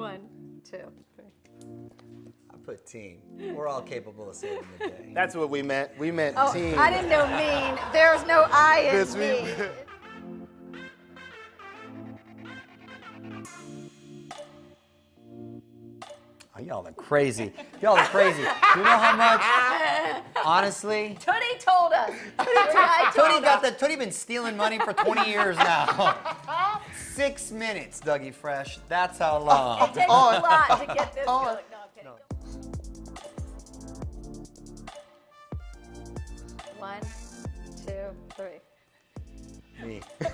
One, two, three. I put team. We're all capable of saving the day. That's what we meant. We meant Oh, team. I didn't know mean. There's no I in Yes, we- mean. Oh, y'all are crazy. Y'all are crazy. You know how much? Honestly, Tony told us. I told Tony got the Tony been stealing money for 20 years now. Six minutes, Dougie Fresh. That's how long. It takes a lot to get this going. No, I'm kidding. One, two, three. Me.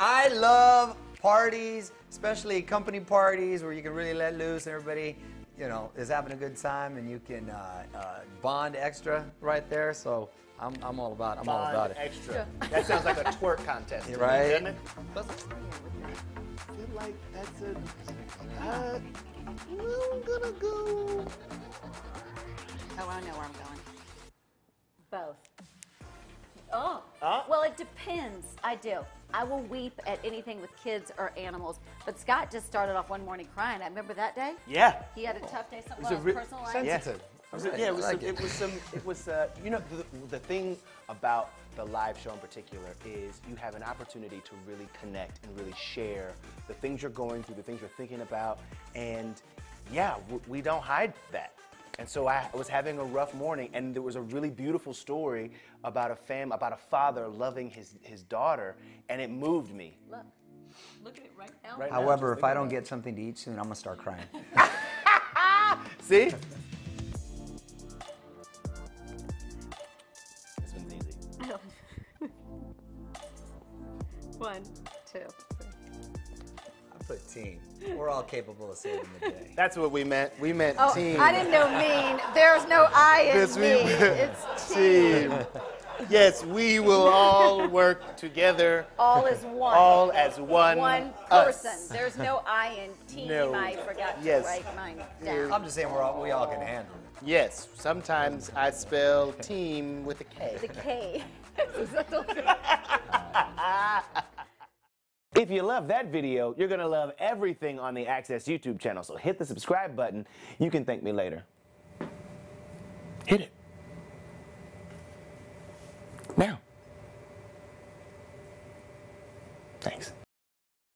I love parties, especially company parties where you can really let loose and everybody, you know, is having a good time and you can uh, uh, bond extra right there. So I'm, I'm all about it. I'm all about it. Extra. That sounds like a twerk contest. to me, Right? doesn't it? I feel like that's a. Uh, I'm gonna go. Oh, I know where I'm going. Both. Oh. Huh? Well, it depends. I do. I will weep at anything with kids or animals. But Scott just started off one morning crying. I remember that day. Yeah. He had a tough day. Something was about re- his personal life. Sensitive. It was, yeah, it was, I some, like it was some, it was, uh, you know, the, the thing about the live show in particular is you have an opportunity to really connect and really share the things you're going through, the things you're thinking about, and yeah, w- we don't hide that. And so I was having a rough morning, and there was a really beautiful story about a fam, about a father loving his, his daughter, and it moved me. Look. Look at it right now. Right now, However, just if I think don't about get something to eat soon, I'm gonna start crying. See? This one's easy. One, two, three. I put team. We're all capable of saving the day. That's what we meant. We meant Oh, team. I didn't know mean. There's no I in Yes, we It's team. team. Yes, we will all work together, All is one. all as one. One us. person. There's no I in team. No. I forgot Yes. to write mine down. I'm just saying we're all, we all can handle it. Yes, sometimes I spell team with a K. The K. If you love that video, you're gonna love everything on the Access YouTube channel. So hit the subscribe button. You can thank me later. Hit it. Now.